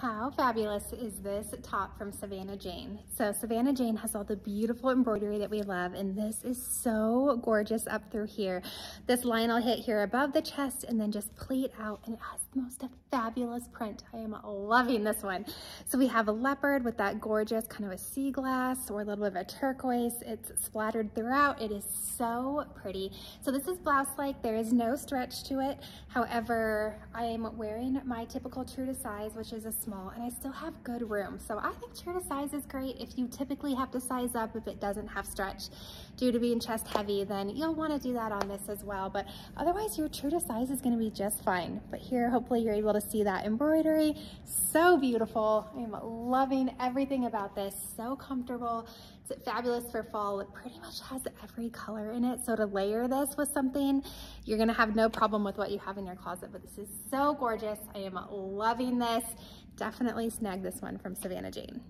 How fabulous is this top from Savanna Jane? So Savanna Jane has all the beautiful embroidery that we love and this is so gorgeous up through here. This line will hit here above the chest and then just pleat out and it has the most fabulous print. I am loving this one. So we have a leopard with that gorgeous kind of a sea glass or a little bit of a turquoise. It's splattered throughout. It is so pretty. So this is blouse-like. There is no stretch to it. However, I am wearing my typical true to size, which is a small and I still have good room. So I think true to size is great. If you typically have to size up if it doesn't have stretch due to being chest heavy, then you'll want to do that on this as well. But otherwise your true to size is going to be just fine. But here, hopefully you're able to see that embroidery. So beautiful. I'm loving everything about this. So comfortable. It's fabulous for fall. It pretty much has every color in it. So to layer this with something, you're gonna have no problem with what you have in your closet. But this is so gorgeous. I am loving this. Definitely snag this one from Savanna Jane.